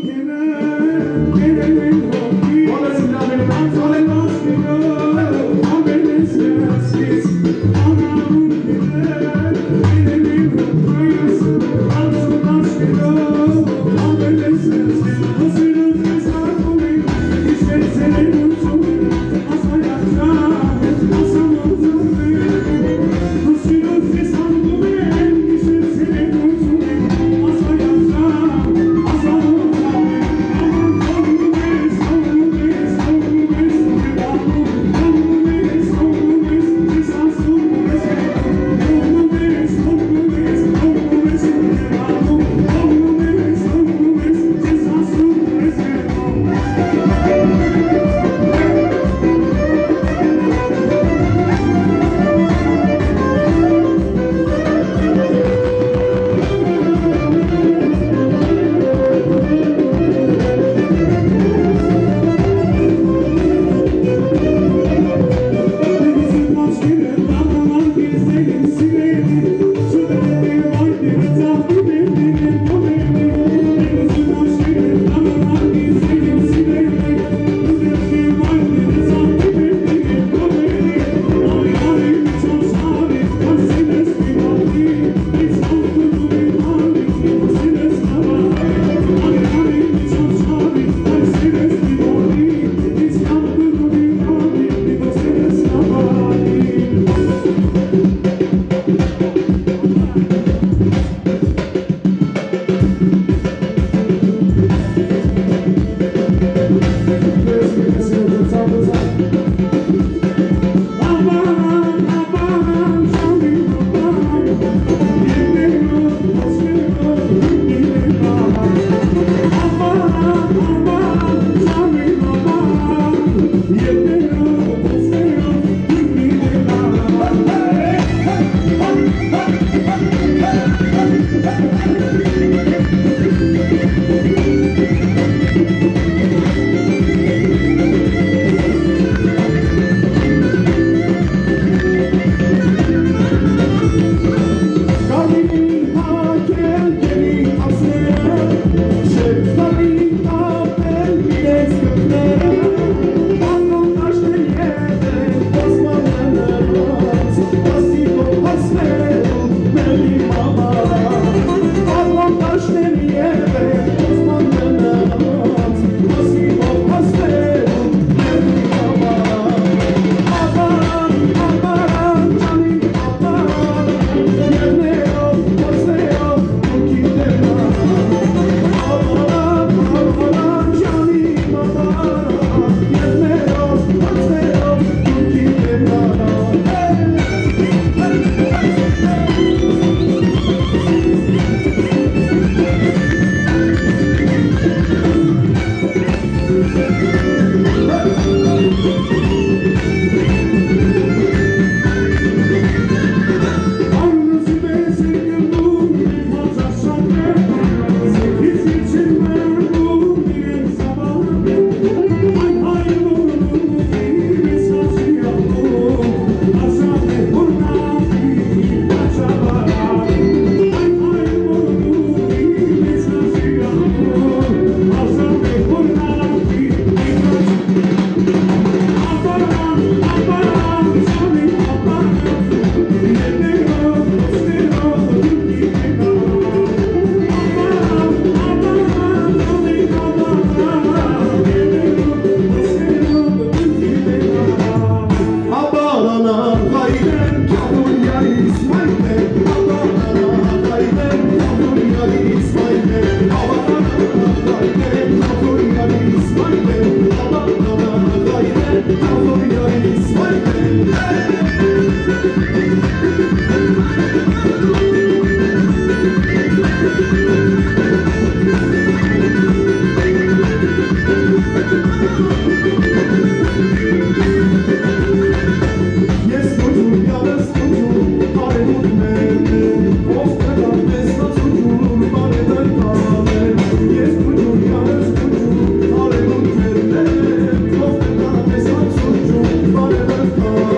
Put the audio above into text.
Can I Oh,